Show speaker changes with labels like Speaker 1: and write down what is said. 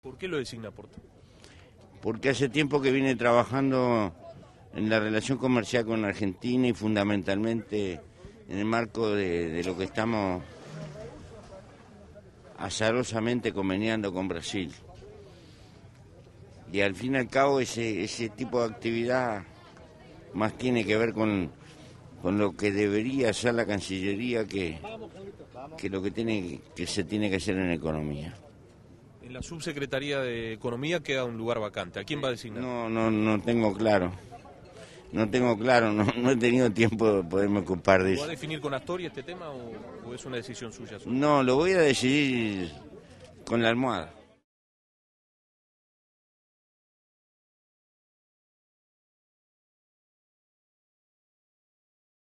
Speaker 1: ¿Por qué lo designa Porto?
Speaker 2: Porque hace tiempo que viene trabajando en la relación comercial con Argentina y fundamentalmente en el marco de, de lo que estamos azarosamente conveniando con Brasil. Y al fin y al cabo ese, ese tipo de actividad más tiene que ver con, con lo que debería hacer la Cancillería que, que lo que, tiene, que se tiene que hacer en economía.
Speaker 1: En la subsecretaría de Economía queda un lugar vacante. ¿A quién va a designar?
Speaker 2: No, no, no tengo claro. No tengo claro, no, no he tenido tiempo de poderme ocupar de
Speaker 1: ¿Lo
Speaker 2: eso.
Speaker 1: va a definir con Astori este tema o, o es una decisión suya?
Speaker 2: No, lo voy a decidir con la almohada.